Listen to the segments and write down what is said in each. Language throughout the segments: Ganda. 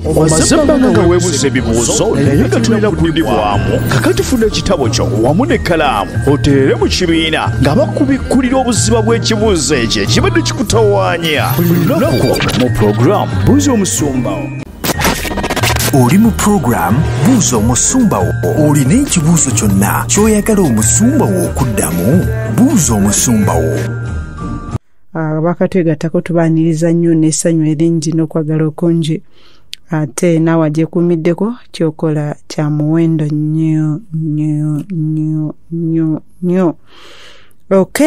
omaze ebbanga nga weebuuza ebibuuzo naye nga tulina kuddibwamu kakati funa ekitabo kyo wamu n'ekkalaamu oteere mu kibiina nga bakubikkulira obuziba bw'ekibuuzo ekyo ekibadde kikutawaanya buli lunaku mu puroguraamu buuza omusumba oli mu puroguramu buuza omusumba wo olina ekibuuzo kyonna ky'oyagala omusumba wo okuddamu buuza omusumba wo bakatwegattako tubaaniriza nnyo n'essanyu eringi n'okwagala okungi ate naawe agyekuumiddeko kyokola kya muwendo nnyo nnyo nnyo nnyo nnyo. Ok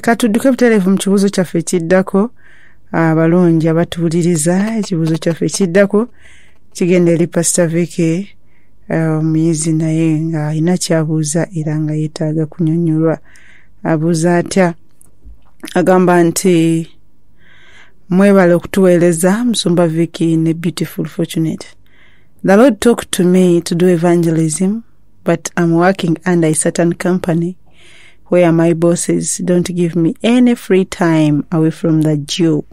katudduke butereevu mu kibuuzo kyaffe ekiddako. Abalungi abatuwuliriza ekibuuzo kyaffe ekiddako kigenda eri pasita viki omuyizi naye nga alina kyabuuza era nga yeetaaga kunyonyolwa abuuza atya? Agamba nti mwebale okutuweereza musumba viki ne beautiful fortunate. The lord talked to me to do evangelism but i'm working under a certain company where my bosses don't give me any free time away from the job.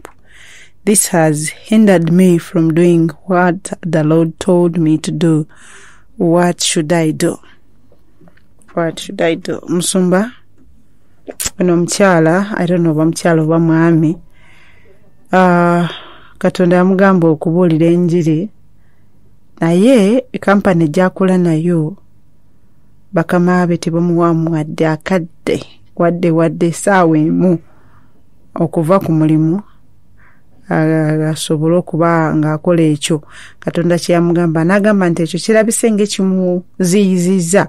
This has hindered me from doing what the lord told me to do. What should i do? What should i do? Musumba? Ono omukyala i don't know oba mukyala oba mwami katonda yamugamba okubuulira enjiri. Naye kampani gyakola nayo bakama be tebamuwaamu wadde akadde wadde wadde esaawa emu okuva ku mulimu asobole okuba ng'akola ekyo. Katonda kyeyamugamba n'agamba nti ekyo kirabise ngaekimuziyiziza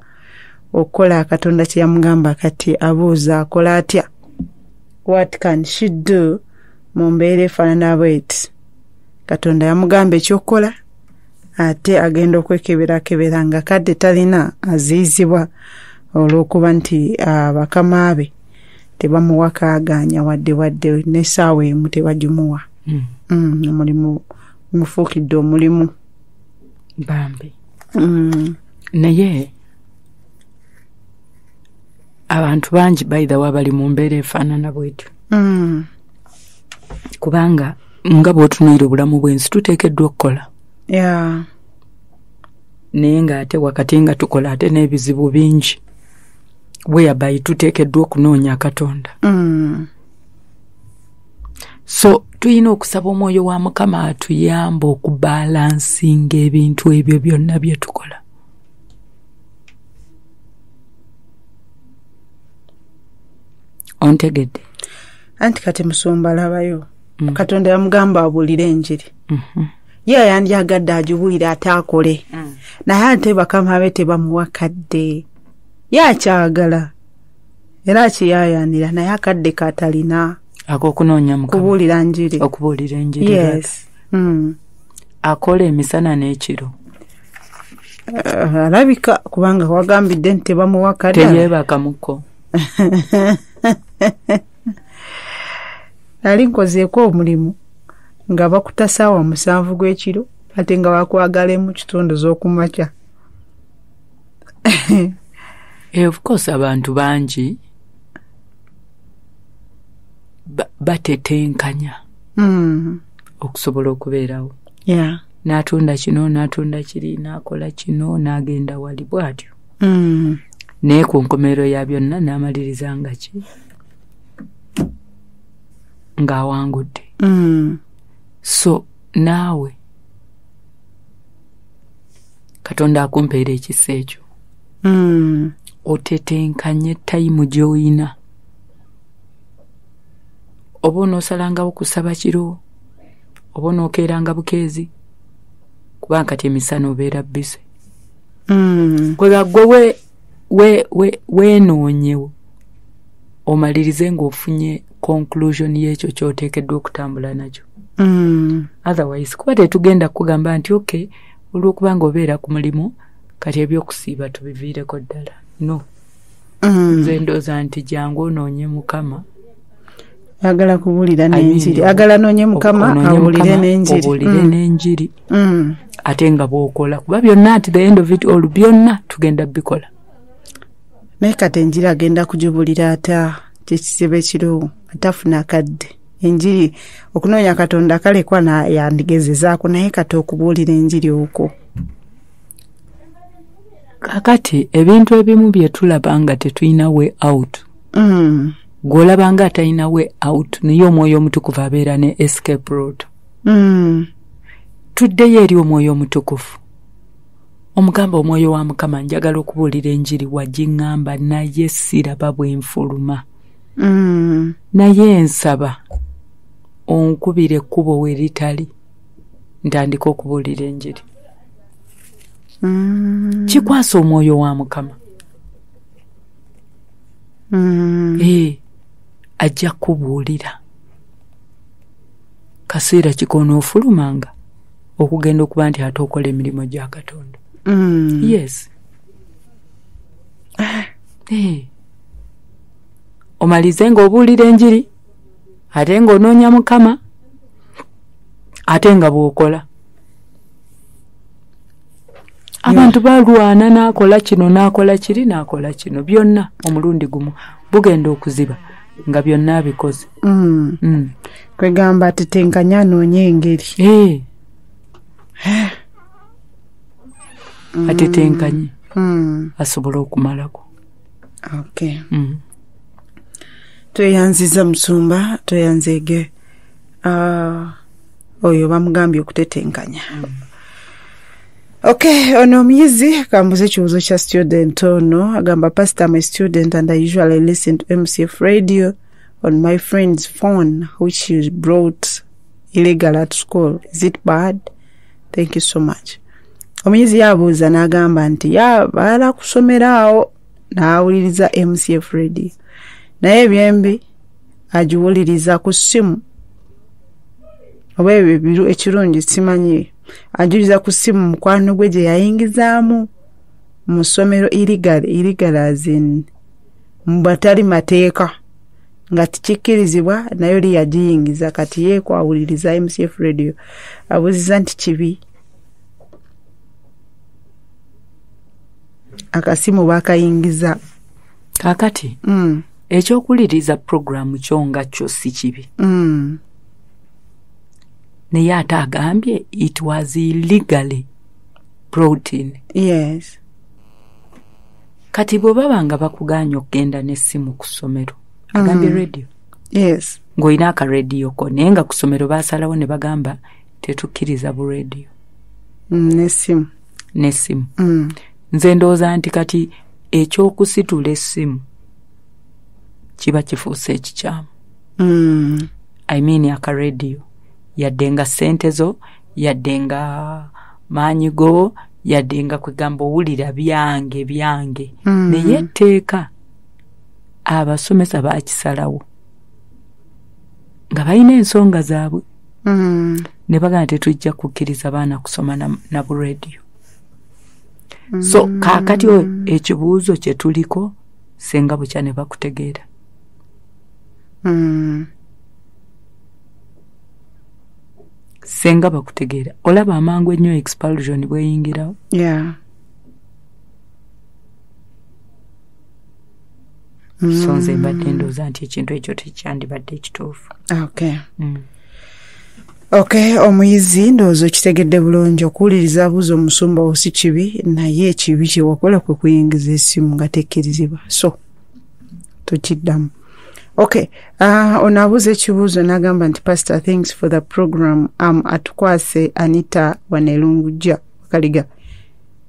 okukola. Katonda kyeyamugamba kati abuuza akola atya? What can she do mu mbeera efaanana bweti. Katonda yamugamba ekyokukola ate agenda okwekeberakebera nga kadde talina aziyizibwa olw'okuba nti bakama be tebamuwakaaganya wadde wadde n'essaawa emu tebagimuwa omulimu mufuukidde omulimu. Bambi. Naye abantu bangi baithawa bali mu mbeera efaanana bwetyo kubanga nga bw'otunuire obulamu bw'ensi tuteekeddwa okukola. Naye ng'ate wakati nga tukola ate n'ebizibu bingi bweyabayi tuteekeddwa okunoonya katonda so tulina okusaba omwoyo wa mukama atuyamba okubalansinga ebintu ebyo byonna bye tukola. Ontegedde anti kati musumba labayo katonda yamugamba abuulire enjiri. Ye yandyagadde agibuulire ate akole. Naye ate bakama be tebamuwa kadde ye akyagala. Era akiyayanira naye akadde katalina ak'okunoonya mukama. Kubuulira njiri. Okubuulira enjiri yes. Mm. akola emisana n'ekiro. Uh, alabika kubanga wagambidde nti tebamuwa kadde teyeebakamuko nali nkozeeko omulimu nga bakuta saawa musanvu gw'ekiro ate nga bakwagala mu kitundu z'okumakya Eh, of course abantu bangi ba- batetenkanya Mm. okusobola okubeerawo yeah. n'atunda kino n'atunda kiri n'akola kino n'agenda wali bw'atyo Mm. naye ku nkomerero ya byonna n'amaliriza nga ki ng'awangudde Mm. so naawe katonda akumpeera ekisa ekyo Mm. otetenkanye tayimu gy'oyina oba onoosalangawo kusaba kiro oba onookeeranga bukeezi kubanga kati emisana obeera bise Mm. kwega gwe we- we- we- weenoonyewo omalirize ng'ofunye conclusion y'ekyo ky'oteekeddwa okutambula nakyo. Mm. otherwise kuba tetugenda kugamba nti ok olw'okuba nga obeera ku mulimu kati ebyokusiiba tubiviireko ddala. No. Mm. nze ndooza nti jangu onoonye mukama. I mean, n'enjiri. Agala noonye mukama Mukama, n'enjiri. obuulire Mm. n'enjiri. Ate nga bw'okola kuba byonna at the end of it all byonna tugenda bikola. Naye kati enjiri agenda kugibuulira ata kyekizibu ekiriwo atafuna akadde enjiri okunoonya katonda kalekwa na yandigezezaako naye kati okubuulira enjiri okwo kakati ebintu ebimu bye tulaba nga tetulina way out mm. gw'olaba nga atalina way out naye omwoyo omutukuvu abeera ne escape road Mm. tuddeyo eri omwoyo omutukuvu omugamba omwoyo wa mukama njagala okubuulira enjiri wagiŋŋamba naye siraba bwenfuluma. Naye nsaba onkubira ekkubo we litali ntandika okubuulira enjiri Mm. kikwasa omwoyo wa mukama Mm. ee ajja kubuulira kaseera kikonoofulumanga okugenda okuba nti ate okola emirimu gya katonda Mm. yes Eh. Omalize ng'obuulira enjiri ate ng'onoonya mukama ate nga bw'okola. Abantu balwana n'akola kino n'akola kiri n'akola kino. Byonna omulundi gumu bugenda okuziba nga byonna abikoze Mm. Mm. kwegamba atetenkanya anoonya engeri. Atetenkanye Mm. asobole okumalako okay. Mm. Tweyanziza musumba tweyanzeege Ah, oyo bamugambye okutetenkanya okay ono omuyizi kambuza ekibuuzo kya student ono agamba pastor my student and i usually listen to mcf radio on my friend's phone which is brought illegal at school. Is it bad? Thank you so much. Omuyizi yabuuza n'agamba nti yabaala kusomera awo n'awuliriza mcf radio naye ebyembi agiwuliriza ku ssimu. Oba ebyo ebiru ekirungi simanyi. Agiwuliriza ku ssimu mukwano gwe gye yayingizaamu mu ssomero irigale irigalazin mu batali mateeka nga tikikkirizibwa nayo li yagiyingiza. Kati yeekwawuliriza mcf radio. Abuuziza nti kibi. Akasimu bakayingiza kaakati? Mm, ekyokuliriza puroguramu kyo nga kyo si kibi. Mm, naye ate agambye it was illegally brought in yes. Kati bwe baba nga bakuganya okugenda n'essimu ku ssomero agambye Mm. radio? Yes. Ng'olina akarediyo ko naye nga ku ssomero baasalawo ne bagamba tetukkiriza burediyo mm, n'essimu n'essimu mm, nze ndowooza nti kati ekyokusitula essimu kiba kifuuse ekikyamu. Mm, i mean akarediyo yadde nga ssente zo yadde nga maanyi go yadde nga kwegamba owulira byange byange. Mm. naye etteeka abasomesa baakisalawo nga balina ensonga zaabwe. Mm, ne bagamba tetujja kukkiriza baana kusoma na, na burediyo so kaakati ekibuuzo kye tuliko senga bukya ne bakutegeera senga bakutegeera. Olaba amangu ennyo expulsion bweyingirawo? Yeah. So nze mbadde ndowooza nti ekintu ekyo tekyandibadde ekituufu. Okay. Mm. okay omuyizi ndowooza okitegedde bulungi okuwuliriza abuuza omusumba wo si kibi naye ekibi kyewakola kwe kuyingiza essimu nga tekkirizibwa. So tukiddamu okay. Uh, ono abuuza ekibuuzo n'agamba nti pastor thanks for the program. Am atukwase anita wanerungujja kaliga.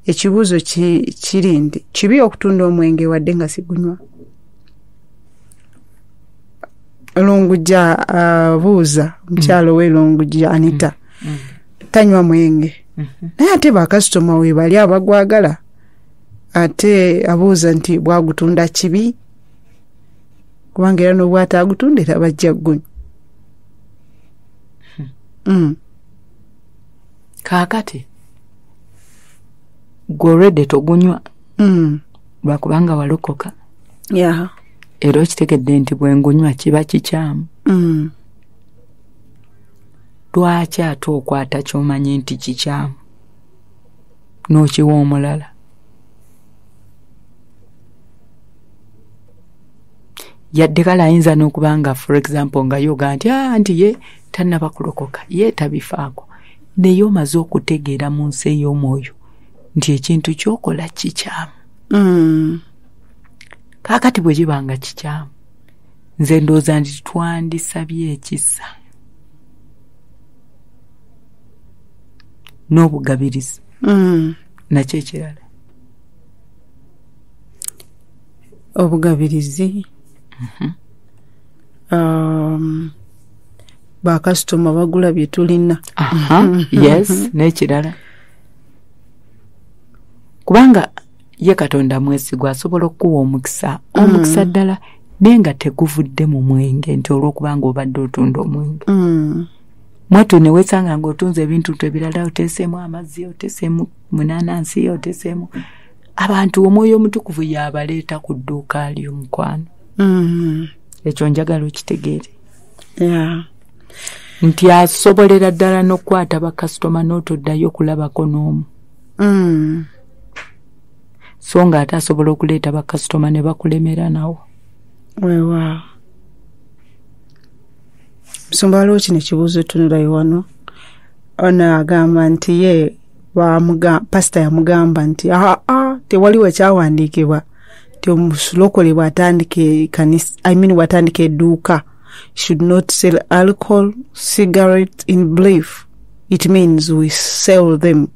Ekibuuzo ki- kiri nti kibi okutunda omwenge wadde nga sigunywa? Lungujja abuuza mukyalo we lungujja anita. Tanywa mwenge. Naye ate bakasitoma we bali abagwagala. Ate abuuza nti bwagutunda kibi kubanga era n'obwata agutunda era bajja ggunywa Mm, kaakati gwe olwedde togunywa mm, lwakubanga walokoka era okitegedde nti bwengunywa kiba kikyamu. Mm, lwaki ate okwata kyomanyi nti kikyamu? N'okiwa omulala yadde kale ayinza n'okuba nga for example nga yoga nti "Ah, nti ye tannaba kulokoka ye tabifaako naye omaze okutegeera mu nsi ey'omwoyo nti ekintu kyokola kikyamu Mm. kaakati bwe kiba nga kikyamu nze ndowooza nti twandisabye ekisa n'obugabirizi Mm. nakyo ekirala obugabirizi bakasitoma bagula bye tulina. Aha yes n'ekirala. Kubanga ye katonda mwesigwa asobola okuwa omukisa. Omukisa ddala naye nga teguvudde mu mwenge nti olw'okubanga obadde otunda omwenge. Mm. mwatu ne weesanga ng'otunze ebintu ebirala oteeseemu amazzi oteeseemu munanansi oteeseemu abantu omwoyo omutukuvu yabaleeta ku dduuka ali omukwano. Mm. Ekyo njagala okitegeere. Nti asobolera ddala n'okukwata bakasitoma n'otoddayo kulabako n'omu. Mm. so nga ate asobola okuleeta bakasitoma ne bakulemera nawo. Weewaawo musumba waliwo kino ekibuuzo etunulayo wano. Ono agamba nti ye pasita yamugamba nti aa tewaliwo ekyawandiikibwa nti omusulokole bw'atandika ekanisa i mean bw'atandika edduuka should not sell alcohol cigarette in belief. It means we sell them.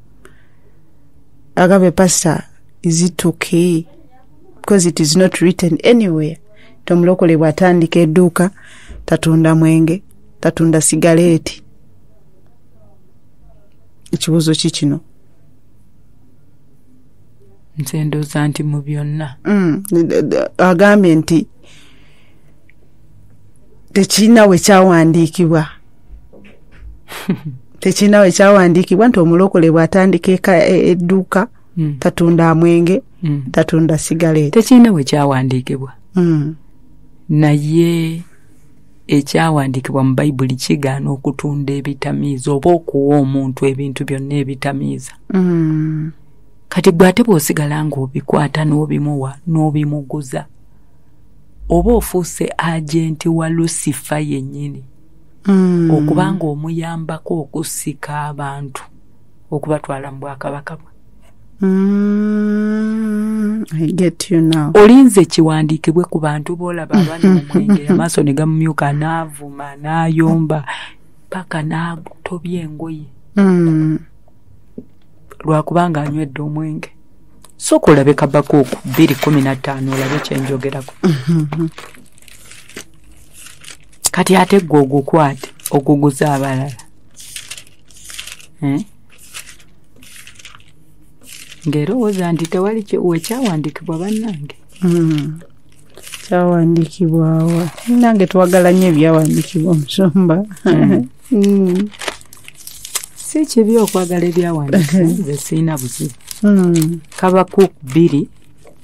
Agabe pasta is it okay? Because it is not written anywhere. Nti omulokole bw'atandika edduuka tatunda mwenge tatunda sigaleeti ekibuuzo ki kino nze ndowooza nti mu byonna. Mm, agambye nti tekirina we kyawandiikibwa. Tekirina we kyawandiikibwa nti omulokole bw'atandika eka- e- edduuka Mm. tatunda mwenge Mm. tatunda sigaleeti tekirina we kyawandiikibwa. Naye ekyawandiikibwa mu bayibuli kigaana okutunda ebitamiiza oba okuwa omuntu ebintu byonna ebitamiiza kati gwe ate bw'osigala ng'obikwata n'obimuwa n'obimuguza oba ofuuse agenti wa lusifa yennyini mm. okuba ng'omuyambako okusika abantu okubatwala mu bwakabaka bwe. Mm, I get you now. olinze kiwandiikibwe ku bantu abaana mu mwenge amaaso ne gamumyuka n'avuma n'ayomba paka n'atobya engoye. Mm, lwakubanga anywedde omwenge. Sooka olabe kabakuuku bbiri kumi na ttaano olabe kyenjogerako kati ate gwe ogukwate oguguza abalala. Eh? ng'erowooza nti tewali ki- wekyawandiikibwa bannange? Mm. kyawandiikibwawa nange twagala nnyo ebyawandiikibwa omusumba Mm, si kibi okwagala ebyawandiikibwa nze siina buzibu mm, kabakuuku bbiri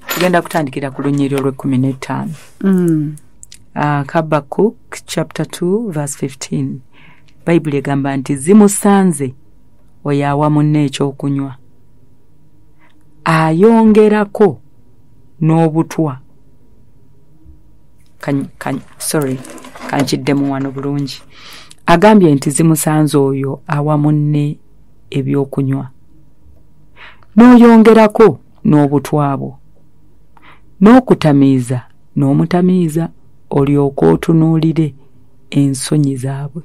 tugenda kutandikira ku lunyiri olw'ekkumi n'ettaano. Mm. uh, kabakuk chapter 2 verse 15 bayibuli egamba nti zimusanze oyo awa munne ekyokunywa. Ayongerako n'obutwa. Sorry kankiddemu wano bulungi agambye nti zimusanze oyo awa munne ebyokunywa. N'oyongerako n'obutwa bwo n'okutamiiza n'omutamiiza olyoke otunuulire ensonyi zaabwe.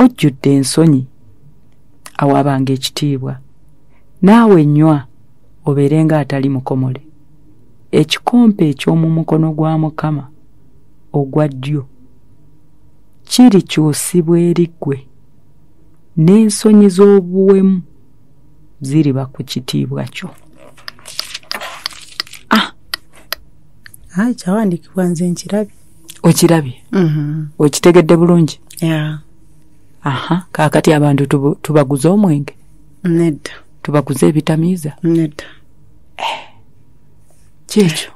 Ojjudde ensonyi awaabanga ekitiibwa naawe nnywa obeere ng'atali mukomole. Ekikompe eky'omu mukono gwa mukama ogwa ddyo kirikyusibwa eri ggwe. N'ensonyi z'obuwemu ziriba ku kitiibwa kyo. Ai, kyawandiikibwa nze nkirabye. Okirabye? Mhm. okitegedde bulungi? Aha kaakati abantu tubaguze omwenge? Nedda. Tubaguze ebitamiiza? Nedda. Kyekyo? Mm,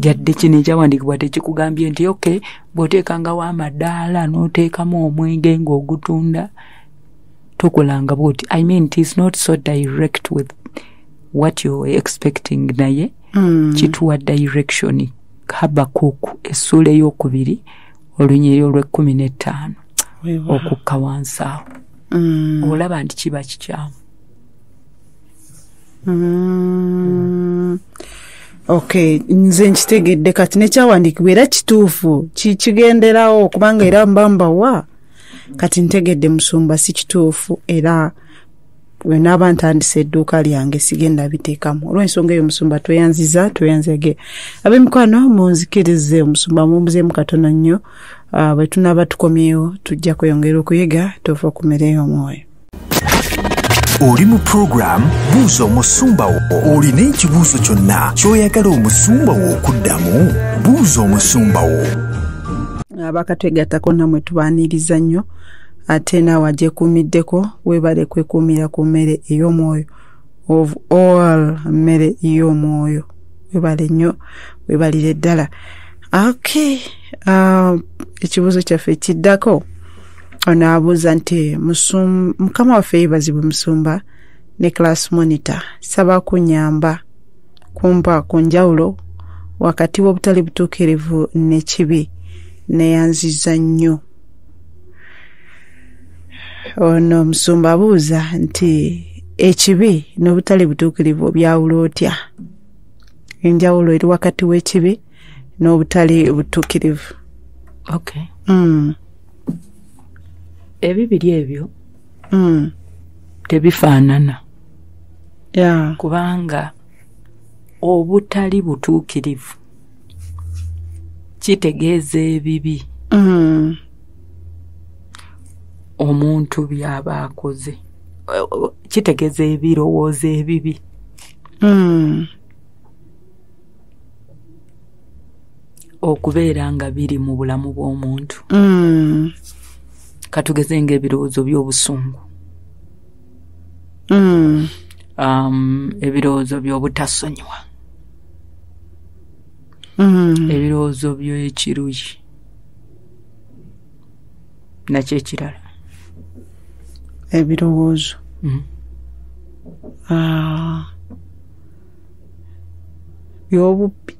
jadde kino ekyawandiikibwa tekikugambye nti ok bw'oteekangawo amadaala n'oteekamu omwenge ng'ogutunda tokolanga bwoti i mean it is not so direct with what you're expecting naye Mm. kituwa direction habakuku essuula eyokubiri olunyiri olw'ekkumi n'ettaano okukka wansi awo Mm. olaba nti kiba kikyamu Mm. Okay nze nkitegedde kati nekyawandiikibwa era kituufu ki- kigenderawo kubanga era mbambawa. Kati ntegedde musumba si kituufu era bwe naaba ntandisa edduuka lyange sigenda biteekamu. Olw'ensonga eyo musumba tweyanziza tweyanzage ab'emikwano munzikirize omusumba mumbuzeemu katono nnyo. Ah, bwe tunaaba tukomyewo tujja kweyongera okuyiga tuufe okumereyo omwoyo oli mu puroguramu buuza omusumba wo. Olina ekibuuzo kyonna ky'oyagala omusumba wo okuddamu buuza omusumba wo. Abakatwegattako namwe tubaaniriza nnyo ate naawe agyekuumiddeko weebale kwekuumira ku mmere ey'omwoyo of all mmere y'omwoyo weebale nnyo weebalire ddala. Ok uh, ekibuuzo kyaffe kiddako ono abuuza nti mukama waffe yeebazibwe musumba ne class monitor saba kunyamba kumpa ku njawulo wakati w'obutali butuukirivu n'ekibi neyanziza nnyo. Ono omusumba abuuza nti ekibi n'obutali butuukirivu byawula otya? Enjawulo eri wakati w'ekibi n'obutali butuukirivu. Okay. Mm, ebibiri ebyo mm, tebifaanana. Kubanga obutali butuukirivu kitegeeza ebibi mm, omuntu by'aba akoze. Kitegeeza ebirowoozo ebibi. Mm, okubeera nga biri mu bulamu bw'omuntu katugeze ng'ebirowoozo by'obusungu. Mm, um, ebirowoozo by'obutasonyiwa. Mm, ebirowoozo by'ekiruyi. Nakyo ekirala. Ebirowoozo? Mm. Ah. byobubbi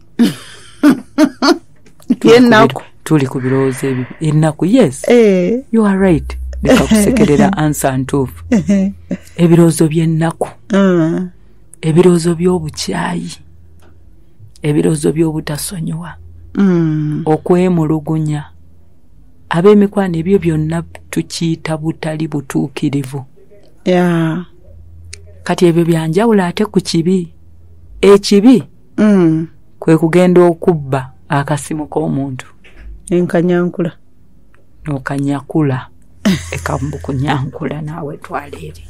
byennaku tuli ku birowoozo ebibi ennaku yes Eh, you are right. Leka kusekerera ansa ntuufu ebirowoozo by'ennaku mm, ebirowoozo by'obukyayi ebirowoozo by'obutasonyiwa mm, okwemulugunya ab'emikwano ebyo byonna tukiyita butali butuukirivu. Kati ebyo byanjawulo ate ku kibi ekibi mm, kwe kugenda okubba akasimu k'omuntu enkanyankula. N'okanyakula ekambu kunyankula naawe twala eri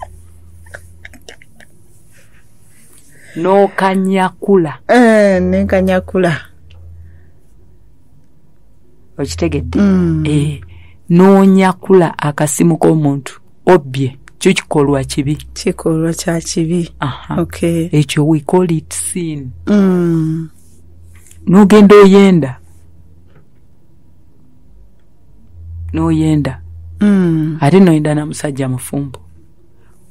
n'okanyakula. Eh, nenkanyakula. Okitegedde? Mm. Eh, n'onyakula akasimu k'omuntu obbye. Kyo kikolwa kibi? Kikolwa kya kibi. Ekyo we call it sin. Mm, n'ogenda oyenda n'oyenda. Mm, ate n'oyenda na musajja mufumbo.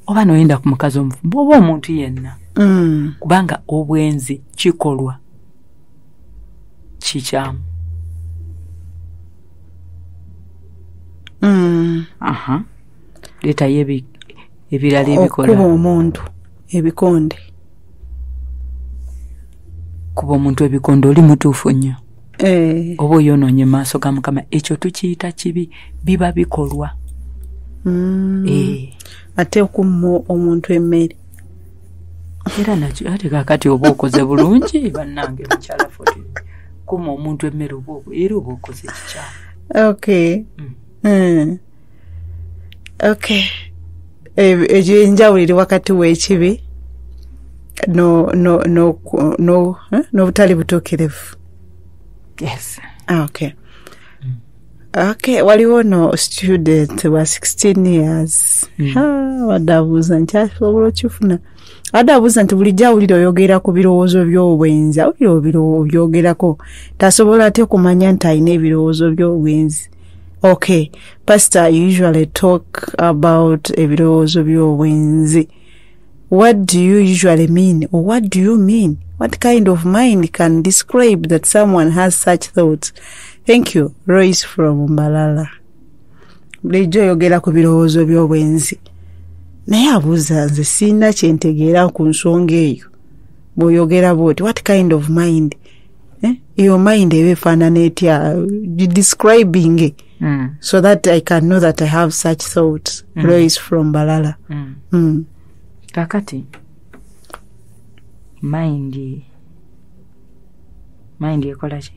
Oba n'oyenda ku mukazi omufumbo oba omuntu yenna. Mm, kubanga obwenzi kikolwa kikyamu. Mm. aha. Leetayo ebi- ebirala okuba ebikola. omuntu ebikonde. Kuba omuntu ebikondo oli mutuufu nnyo oba oyonoonye maaso ga mukama ekyo tukiyita kibi biba bikolwa. Mm, Eh, ate okumma omuntu emmere. Era nakyo ate kakati oba okoze bulungi bannange mukyala foti. Kuma omuntu emmere oba era oba okoze kikyamu okay Mm. Mm. okay egyo enjawulo eri wakati w'ekibi no no no no eh, n'obutali butuukirivu yes. Ah, okay. Okay waliwo no student wa 16 years. Mm. Ah, wadde abuuza nti asobola okifuna? Adde abuuza nti bulijjo awulira oyogera ku birowoozo by'obwenzi? Awulira obiro- obyogerako tasobola ate okumanya nti alina ebirowoozo by'obwenzi? Okay pastor usually talk about ebirowoozo by'obwenzi. What do you usually mean? Or what do you mean what kind of mind can describe that someone has such thoughts thank you royce from mbalala bulijjo oyogera ku birowoozo by'obwenzi naye abuuza nze sirina kyentegeera ku nsonga eyo bw'oyogera bwoti what kind of mind eh? eyo mind eba efaanana etya describing Mm. so that i can know that i have such thoughts mm. royce from balala Mm. mm. kakati mind mind ekola ki?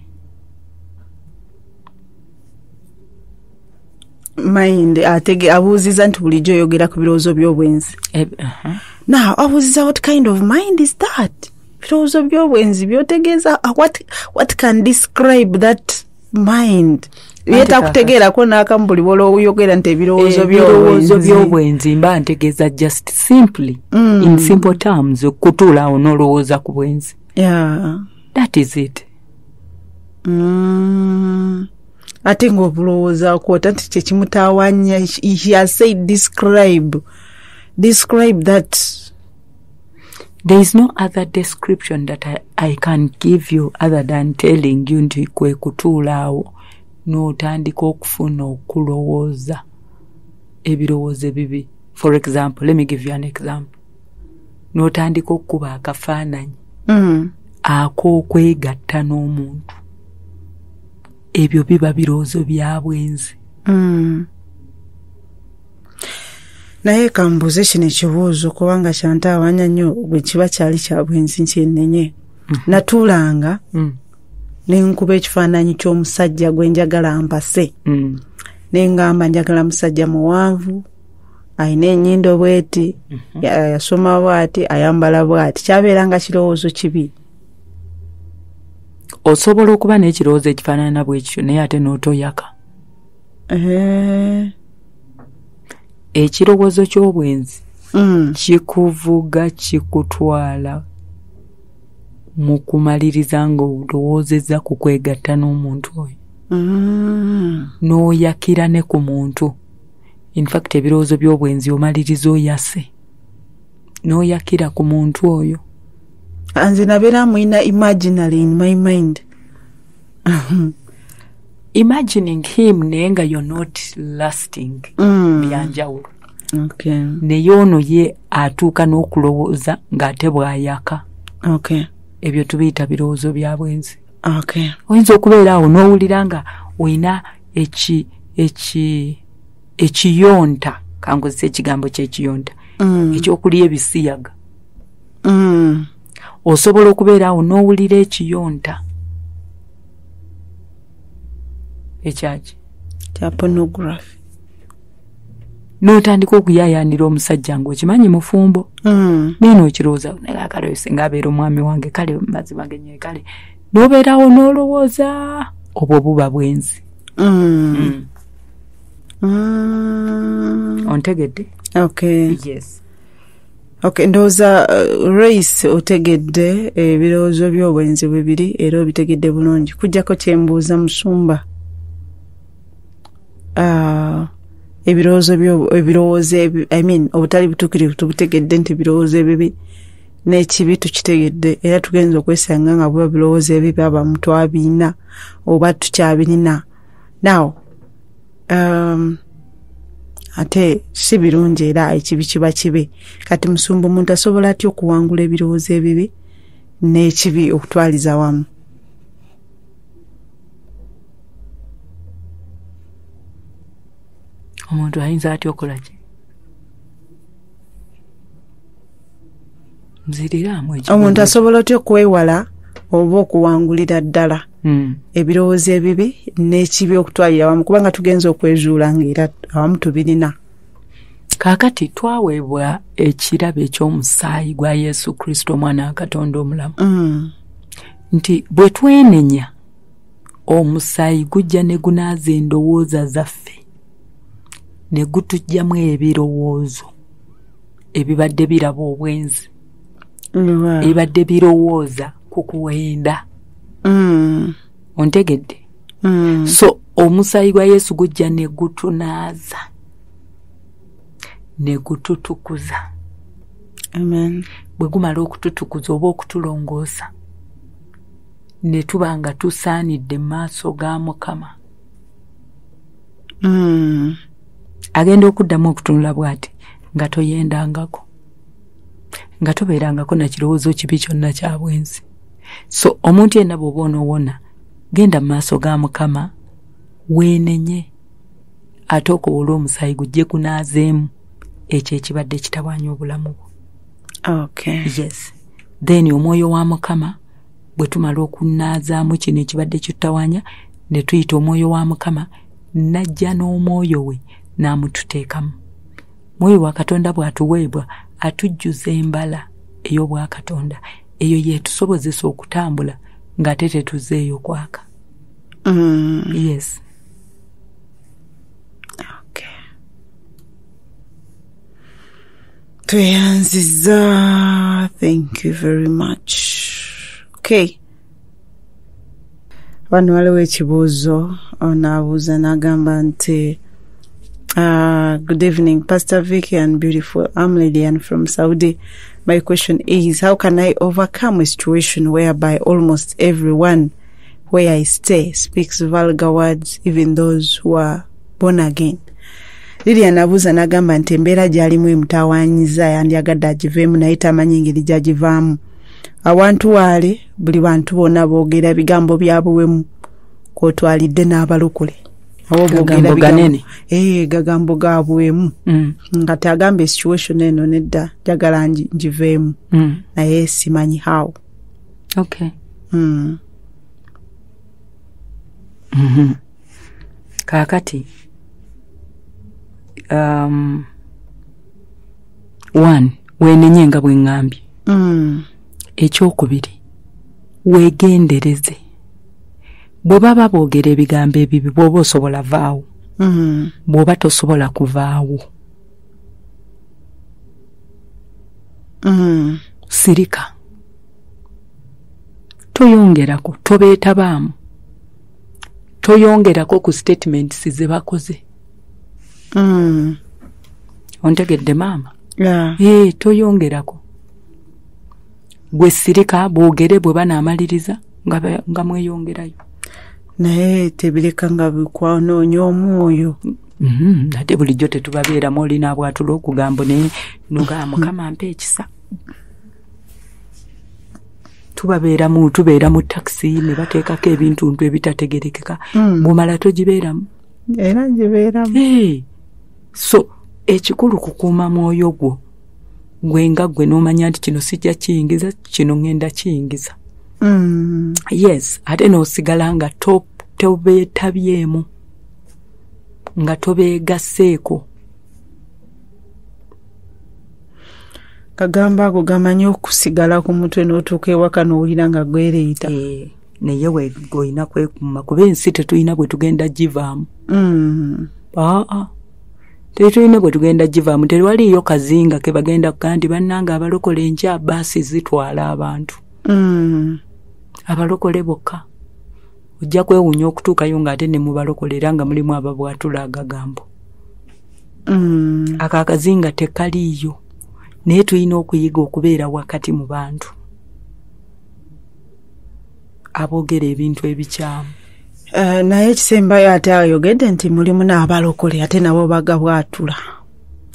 Mind atege abuuziza nti bulijjo oyogera ku birowoozo by'obwenzi. Now abuuziza what kind of mind is that? Birowoozo by'obwenzi byotegeeza what, what can describe that mind yetakutegeerako n'akamu buli bwolwoyogera nti ebirowoozo ebirowoozo by'obwenzi by'obwenzi mba ntegeeza just simply Mm. in simple terms okutuula awo n'olowooza ku bwenzi Yeah. that is it Mm. ate ng'obulowooza kwota nti kyekimutaawanya he has said describe describe that there is no other description that I, I can give you other than telling you nti kwe kutuula awo n'otandika okufuna okulowooza ebirowoozo ebibi for example let me give you an example n'otandika okukuba akafaananyi mm. ak'okwegatta n'omuntu ebyo biba birowoozo bya bwenzi Mm. naye kambuuze kino ekibuuzo kubanga kyantaawanya nnyo bwe kiba kyali kya bwenzi nkyenenye natuulanga mm. Ne nkuba ekifaananyi ky'omusajja gwe njagala mpase mm. ne ngamba njagala musajja muwanvu ayina ennyindo bweti ya- yasoma bwati ayambala bwati. Kyabeeranga kirowoozo kibi. Osobola okuba n'ekirowoozo ekifaanana bwe kityo naye ate n'otoyaka? Eh, ekirowoozo ky'obwenzi mm, kikuvuga kikutwala mu kumaliriza ng'olowoozezza ku kwegatta n'omuntu oyo mm. n'oyakira ne ku muntu infact ebirowoozo by'obwenzi omaliriza oyase n'oyakira ku muntu oyo nze nabeera mwina imaginary in my mind imagining him naye nga you're not lasting Mm. byanjawulo okay. naye ono ye atuuka n'okulowooza ng'ate bw'ayaka okay. Ebyo tubiyita birowoozo bya bwenzi. Oyinza okubeera awo n'owulira nga olina eki eki ekiyonta kankozesa ekigambo kyekiyonta Mm. ekyokulya ebisiyaga. Mm. osobola okubeera awo n'owulira ekiyonta. Ekyaki? Kya pornography n'otandika okuyaayaanira omusajja ng'okimanyi mufumbo? Mm. naye nookirowooza naye kale singa abeera omwami wange kale mazima genye kale. N'obeerawo n'olowooza obwo buba bwenzi. Mm. Mm. ontegedde? Okay. yes. Okay ndowooza uh, race otegedde ebirowoozo by'obwenzi bwebiri era obitegedde bulungi. Kujjako kyembuuza musumba. Uh, ebirowoozo ebirowoozo ebi- i mean obutali butuukirivu tubutegedde nti birowoozo ebibi n'ekibi tukitegedde. Era tugenza okwesanga nga bwe birowoozo ebibi abamu twabirina oba tukyabirina. Now um, ate si birungi era ekibi kiba kibi. Kati musumba omuntu asobola atya okuwangula ebirowoozo ebibi n'ekibi okutwaliza wamu omuntu ayinza atya okukola ki? Nziriramu omuntu asobola atya okwewala oba okuwangulira ddala? Mm. ebirowoozo ebibi n'ekibi okutwalira wamu kubanga tugenza okwezuula ng'era awamu tubirina. Kaakati twaweebwa ekirabo eky'omusaayi gwa yesu kristo omwana wa katonda omulamu. Mm. nti bwe twenenya omusaayi gujja ne gunaaza endowooza zaffe ne gutuggyamu ebirowoozo ebibadde biraba obwenzi. Ebibadde birowooza ku kuwenda. Mm. ontegedde? Mm. so omusaayi gwa yesu gujja ne gutunaaza ne gututukuza. Amen. Bwe gumala okututukuza oba okutulongoosa ne tuba nga tusaanidde mu maaso ga mukama. Mm. Agenda okuddamu okutunula bw'ati? Nga toyendangako. Nga tobeerangako na kirowoozo kibi kyonna kya bwenzi. So omuntu yenna bw'oba onoowona genda mu maaso ga mukama weenenye. Ate okowole omusaayi gujje gunaazeemu ekyo ekibadde kitawaanya obulamu bwo. Okay yes. Then omwoyo wa mukama bwe tumala okunaazaamu kino ekibadde kitutawaanya ne tuyita omwoyo wa mukama najja n'omwoyo we n'amututeekamu. Mwoyo wa katonda bw'atuweebwa atujjuza embala ey'obwakatonda eyo yetusobozesa okutambula ng'ate tetuzeeyo kwaka. Mm. yes. Okay. tweyanziza thank you very much. Okay. Wano waliwo ekibuuzo onaabuuza n'agamba nti uh, good evening pastor vicky and beautiful i'm lilian from saudi. My question is how can i overcome a situation whereby almost everyone where i stay speaks vulgar words even those who are born again? Liriya nabuuza n'agamba nti embeera gy'alimu emutawaanyiza yandyagadde agiveemu naye tamanyi engeri gy'agivaamu. Awantu waali buli bantu bonna boogera bigambo bya buwemu kwotwalidde n'abalokole Gagambo ganene. Eh, gagambo ga buwemu mm. nga teagamba situation eno nedda njagala ngi- ngiveemu Mm. naye simanyi okay mm. kaakati um, one weenenye nga bwe ŋŋambye ekyokubiri weegendereze bwe baba boogera ebigambo ebibi bw'oba osobola vaawo. Mm. bw'oba tosobola kuvaawo. Mm. sirika. Toyongerako tobeetabaamu. Toyongerako ku statements ze bakoze. Mm. ontegedde maama? Ee toyongerako. Gwe sirika boogere bwe banaamaliriza nga mweyongerayo naye tebireka nga bikwanoonya omwoyo. Mhm, ate bulijjo tetubabeeramu olina abwatula okugambo naye nogaa mukama mpa ekisa. Tubabeeramu tubeera mu takisi ne bateekako ebintuntu ebitategerekeka. Mm. bwomala togibeeramu. Era gibeeramu so ekikulu kukuuma mwoyo gwo gwe nga gwe n'omanya nti kino sijja kiyingiza kino ŋŋenda kiyingiza. Yes ate n'osigala nga to- tobeetabyemu nga tobeegasseeko. Kagamba ago gamanyi okusigala ku mutwe n'otuuka ewaka n'owulira nga gwereeta. Eh, naye weolina kwekuuma kuba ensi tetulina bwe tugenda givaamu. Mm. aa tetulina bwe tugenda givaamu. Tewaliyo kazinga ke bagenda kugaa nti bannanga abalokole enkya baasi zitwala abantu. Mm. Abalokole bokka ojja kwewuunya okutuukayo ng'ate ne mubalokole era nga mulimu ababwatula agagambo Mm. ako akazinga tekaliiyo naye tulina okuyiga okubeera wakati mu bantu aboogera ebintu ebikyamu Eh, naye ekisembayo ate ayogedde nti mulimu n'abalokole ate nabo bagabwatula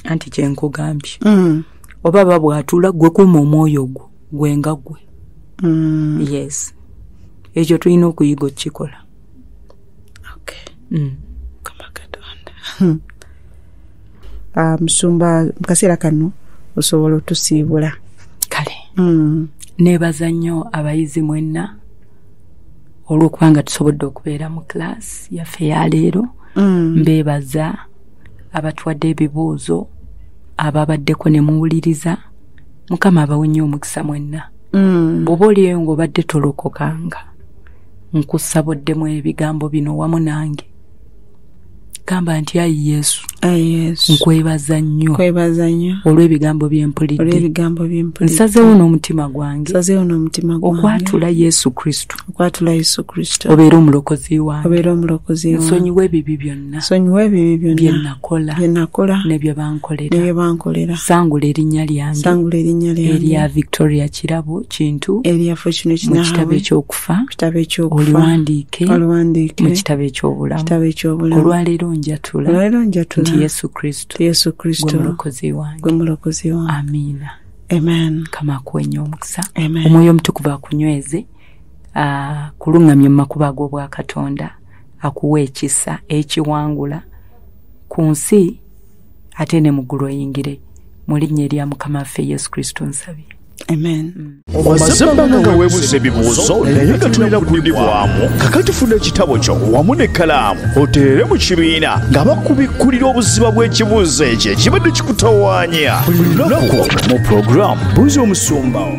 anti kyenkugambye Mm. oba babwatula gwe kuuma omwoyo gwo gwe nga gwe. Yes ekyo tulina okuyiga okukikola Okay. mm. Katonda Ah, musumba mu kaseera kano osobola otusiibula kale Mm. neebaza nnyo abayizi mwenna olw'okuba nga tusobodde okubeera mu kilaasi yaffe eyaleero Mm. mbeebaza abatuwadde ebibuuzo ababaddeko ne muwuliriza mukama abawe nnyo omukisa mwenna Mm. Bw'oba oliyo ng'obadde tolokokanga nkusaboddemu ebigambo bino wamu nange gamba nti ayi yesu nkwebaza nnyo olw'ebigambo bye mpulidde. olw'ebigambo byempulidde nsazeewo n'omutima gwange. Okwatula yesu kristo. Obeera omulokozi wange. Nsonyiwa ebibi byonna. Bye nakola. Ne bye bankolera. Sangula erinnya lyange. Erya victoria kirabo kintu. Mu kitabo ekyokufa. Oliwandiike mu kitabo ekyobulamu. Olwaleero njatula olwaleero njatula nti yesu kristo. Yesu kristo. Mulokozi wange. Gwe mulokozi wange. Amiina. Amen. Kama akuwenya omukisa. Omwoyo omutukuvu akunyweze kuluŋŋamya mu makubo ag'obwa katonda akuwa ekisa ekiwangula ku nsi ate ne mu ggulu oyingire mu linnya erya mukama waffe yesu kristo nsabye omaze ebbanga nga weebuuza ebibuuzo naye nga tulina kuddibwamu kakati funa ekitabo kyo wamu n'ekkalaamu oteere mu kibiina nga bakubikkulira obuziba bw'ekibuuzo ekyo ekibadde kikutawaanya. Buli lunaku mu puroguraamu buuza omusumbawo